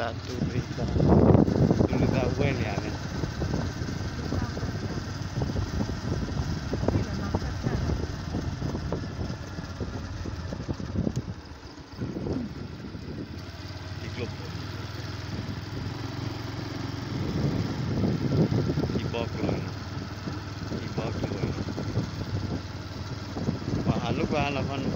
berita tu berita dulu tahu gue nih ada di klub di bawah keluar di bawah keluar pahalu pahala kan mana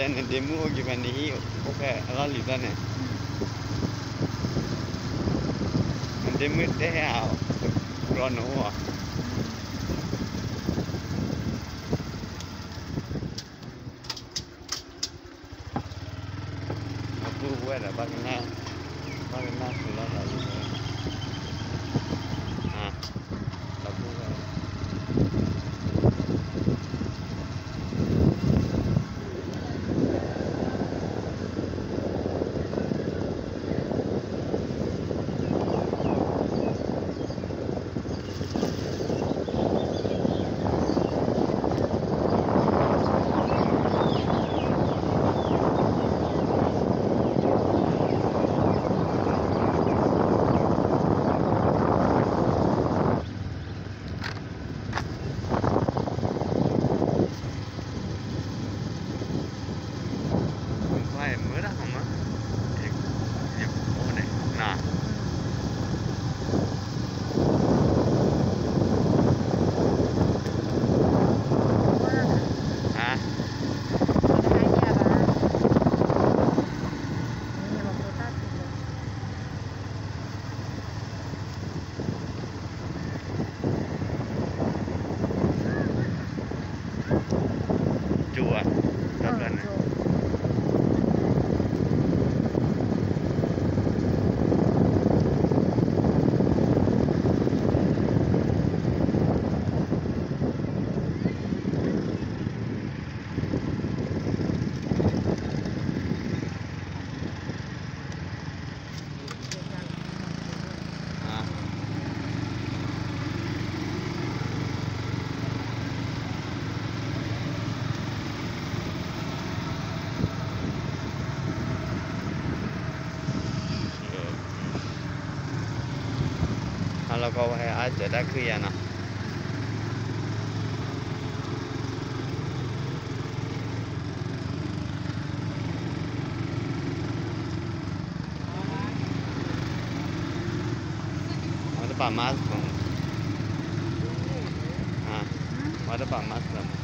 dene demu ogi mani hi oka lali dene demu te ao rono wa aku buat apa kenal apa kenal sudah lali ah aku buat Kalau kau hai aja dah ke ya nak. Ada pak mas bang. Ha, ada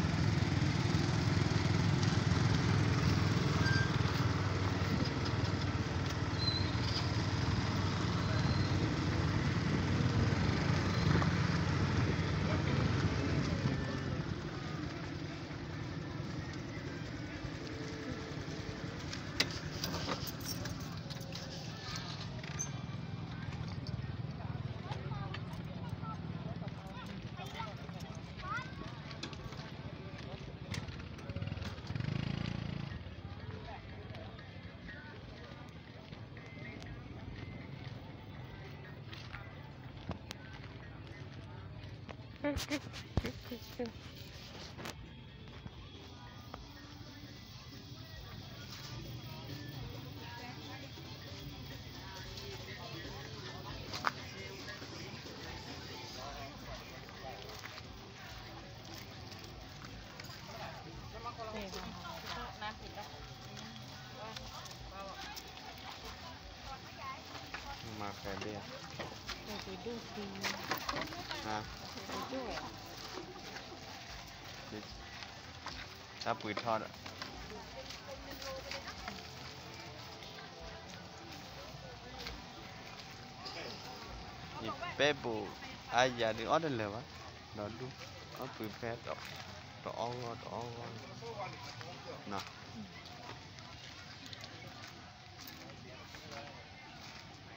Kıskı kıskı kıskı and then. What we do things. Huh? Order lên mà, nó đúng, nó prepare đó, đó on.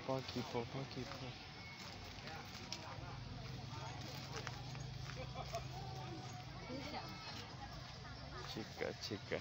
fuck people, fuck people. Chica, chica.